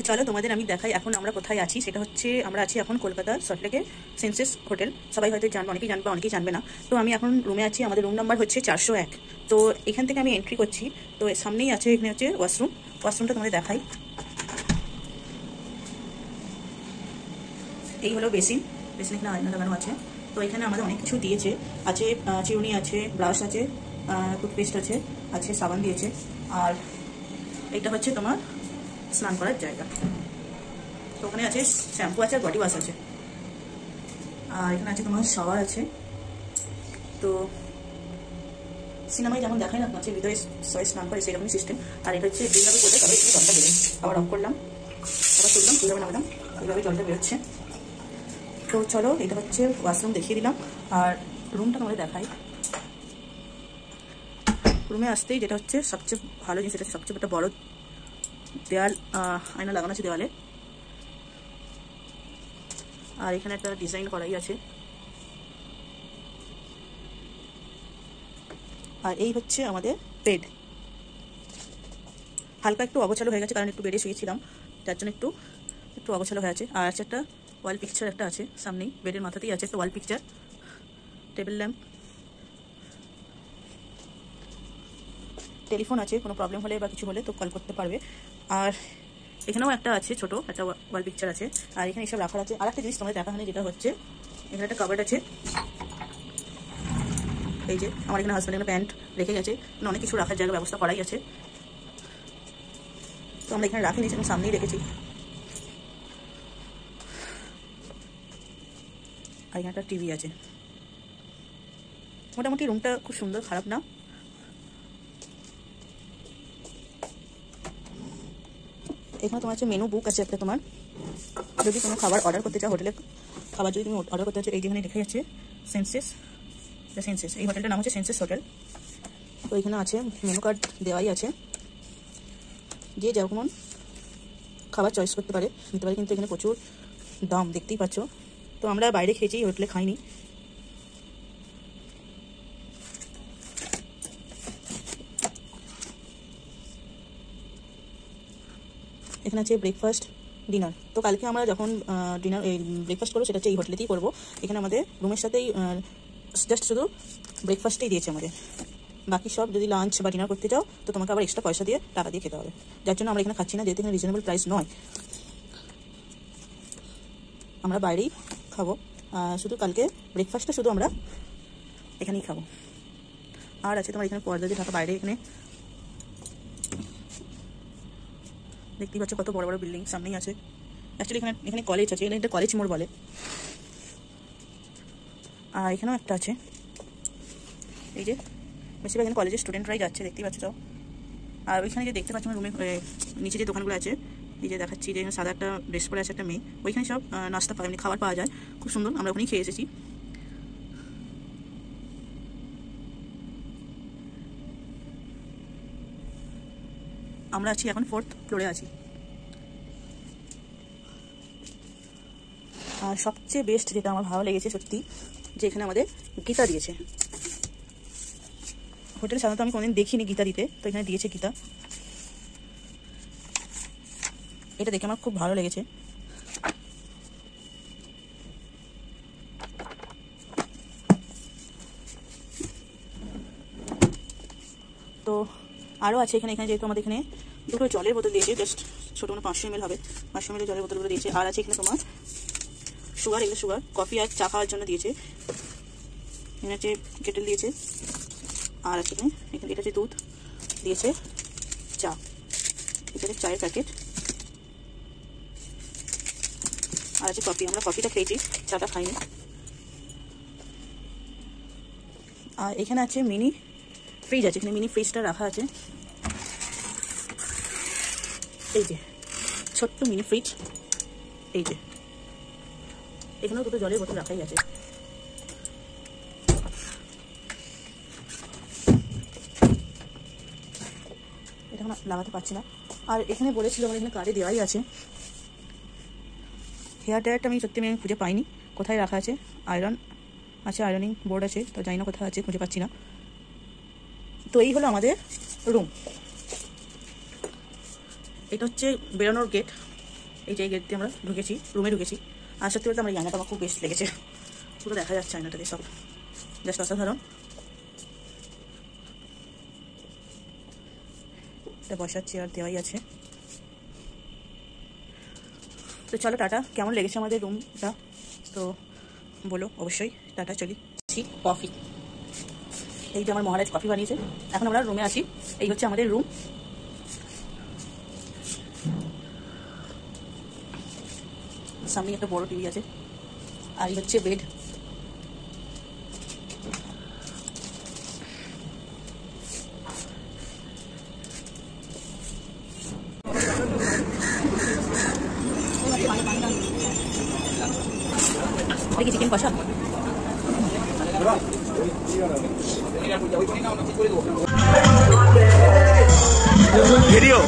তো চলো তোমাদের আমি দেখাই এখন আমরা কোথায় আছি। সেটা হচ্ছে আমরা আছি এখন কলকাতার সল্টলেকে সেন্সেস হোটেল সবাই হয়তো জানবে, অনেকেই জানবে অনেকেই জানবে না। তো আমি এখন রুমে আছি, আমাদের রুম নাম্বার হচ্ছে চারশো এক। তো এখান থেকে আমি এন্ট্রি করছি। তো সামনেই আছে, এখানে হচ্ছে ওয়াশরুম ওয়াশরুমটা তোমাদের দেখাই। এই হলো বেসিন বেসিন এখানে আয়না লাগানো আছে। তো এখানে আমাদের অনেক কিছু দিয়েছে। আছে চিরুনি আছে ব্রাশ আছে টুথপেস্ট আছে আছে, সাবান দিয়েছে। আর এটা হচ্ছে তোমার স্নান করার জায়গা। তো ওখানে আছে শ্যাম্পু আছে আর বডি ওয়াশ আছে। আর এখানে আছে তোমার শাওয়ার আছে। তো সিনেমায় যেমন দেখায় না মাছের ভিতরে সয় স্নান করে সেরকমই সিস্টেম আর এটা হচ্ছে এইভাবে করে তবে একটু জলটা বেরোয়। আবার অফ করলাম। আবার তুললাম এইভাবে নামলাম। এইভাবে জলটা বেরোচ্ছে। তো চলো, এটা হচ্ছে ওয়াশরুম দেখিয়ে দিলাম। আর রুমটা তোমাদের দেখাই। রুমে আসতেই যেটা হচ্ছে সবচেয়ে ভালো জিনিস, এটা সবচেয়ে একটা বড় দেয়াল আয়না লাগানো আছে দেওয়ালে। আর এখানে একটা ডিজাইন করাই আছে। আর এই হচ্ছে আমাদের বেড হালকা একটু অগোছালো হয়ে গেছে, কারণ একটু বেডে শুয়েছিলাম যার জন্য একটু একটু অগোছালো হয়ে আছে। আর আছে একটা ওয়াল পিকচার একটা আছে, সামনেই বেডের মাথাতেই আছে একটা wall picture table lamp telephone আছে, কোনো প্রবলেম হলে বা কিছু হলে তো কল করতে পারবে। আর এখানেও একটা আছে ছোট, একটা ওয়াল পিকচার আছে। আর এখানে এসব রাখার আছে। আর একটা জিনিস তোমাদের দেখা হয়নি যেটা হচ্ছে, এখানে একটা কাবার্ড আছে। এই যে, আমার এখানে হাজব্যান্ড এখানে প্যান্ট রেখে গেছে। অনেক কিছু রাখার জায়গার ব্যবস্থা করাই আছে। তো আমরা এখানে রাখিনি সেরকম সামনেই রেখেছি। আর এখানে একটা টিভি আছে। মোটামুটি রুমটা খুব সুন্দর, খারাপ না? এখানে তোমার হচ্ছে মেনু বুক আছে একটা তোমার। যদি কোনো খাবার অর্ডার করতে চাও হোটেলে খাবার যদি তুমি অর্ডার করতে চাও, এই যেখানে লেখা আছে সেন্সেস সেন্সেস এই হোটেলটার নাম হচ্ছে সেন্সেস হোটেল তো এখানে আছে মেনু কার্ড দেওয়াই আছে। যে যেমন খাবার চয়েস করতে পারে, নিতে পারে, কিন্তু এখানে প্রচুর দাম, দেখতেই পাচ্ছ। তো আমরা বাইরে খেয়েছি হোটেলে খাইনি। এখানে আছে ব্রেকফাস্ট ডিনার তো কালকে আমরা যখন ডিনার ব্রেকফাস্ট করব, সেটা হচ্ছে এই হোটেলেতেই করব। এখানে আমাদের রুমের সাথেই জাস্ট শুধু ব্রেকফাস্টেই দিয়েছে আমাদের। বাকি সব যদি লাঞ্চ বা ডিনার করতে চাও, তো তোমাকে আবার এক্সট্রা পয়সা দিয়ে টাকা দিয়ে খেতে হবে। যার জন্য আমরা এখানে খাচ্ছি না, যেহেতু এখানে রিজনেবল প্রাইস নয়। আমরা বাইরেই খাব। শুধু কালকে ব্রেকফাস্টটা শুধু আমরা এখানেই খাব। আর আছে তোমার এখানে পর্দা দিয়ে ঢাকা বাইরে এখানে দেখতেই পাচ্ছ কত বড় বড় বিল্ডিং সামনেই আছে। অ্যাকচুয়ালি এখানে এখানে কলেজ আছে এখানে একটা কলেজ মোড় বলে। আর এখানেও একটা আছে। এই যে, বেশিরভাগ এখানে কলেজের স্টুডেন্টরাই যাচ্ছে, দেখতেই পাচ্ছ। সব আর ওইখানে যে দেখতে পাচ্ছ আমার রুমে নিচে যে দোকানগুলো আছে, এই যে দেখাচ্ছি যে সাদা একটা ড্রেস পরে আছে একটা মেয়ে। ওইখানে সব নাস্তা পাওয়া খাবার পাওয়া যায়। খুব সুন্দর, আমরা ওখানেই খেয়ে এসেছি। আমরা আছি এখন ফোর্থ ফ্লোরে আছি। আর সবচেয়ে বেস্ট যেটা আমার ভালো লেগেছে সত্যি, যে এখানে আমাদের গীতা দিয়েছে। হোটেলে সাধারণত আমি কোনোদিন দেখিনি গীতা দিতে, তো এখানে দিয়েছে গীতা। এটা দেখে আমার খুব ভালো লেগেছে তো আরও আছে এখানে এখানে যেহেতু আমাদের এখানে দুটো জলের বোতল দিয়েছে জাস্ট ছোটো কোনো পাঁচশো এমএল হবে। পাঁচশো এমএল জলের বোতলগুলো দিয়েছে। আর আছে এখানে তোমার সুগার এগুলো সুগার কফি আর চা খাওয়ার জন্য দিয়েছে। এখানে হচ্ছে কেটেল দিয়েছে। আর আছে এখানে এখানে এটা হচ্ছে দুধ দিয়েছে চা। এটা চায়ের প্যাকেট আর আছে কফি আমরা কফিটা খেয়েছি, চাটা খাইনি। আর এখানে আছে মিনি ফ্রিজ আছে, এখানে মিনি ফ্রিজটা রাখা আছে। এই যে, ছোট্ট মিনি ফ্রিজ এই যে, এখানেও দুটো জলের বোতল রাখাই আছে। এটা লাগাতে পারছি না। আর এখানে বলেছিল আমার এখানে কার্ডে দেওয়াই আছে। হেয়ার ড্রায়ারটা আমি সত্যি আমি খুঁজে পাইনি। কোথায় রাখা আছে? আয়রন আছে, আয়রনিং বোর্ড আছে, তো জানি না কোথায় আছে, খুঁজে পাচ্ছি না। তো এই হলো আমাদের রুম এটা হচ্ছে বেরোনোর গেট এই যে এই গেট দিয়ে আমরা ঢুকেছি রুমে ঢুকেছি। আর সত্যি বলতে আমার আয়নাটা আমার খুব বেস্ট লেগেছে। পুরো দেখা যাচ্ছে আয়নাটাতে সব। জাস্ট অসাধারণ। বসার চেয়ার দেওয়াই আছে। তো চলো টাটা, কেমন লেগেছে আমাদের রুমটা তো বলো, অবশ্যই। টাটা, চলি। কফি এই যে আমার মহারাজ কফি বানিয়েছে, এখন আমরা রুমে আছি। এই হচ্ছে আমাদের রুম সামনে একটা বড় টিভি আছে, আর এই হচ্ছে বেড চিকেন কষা। ভিডিও।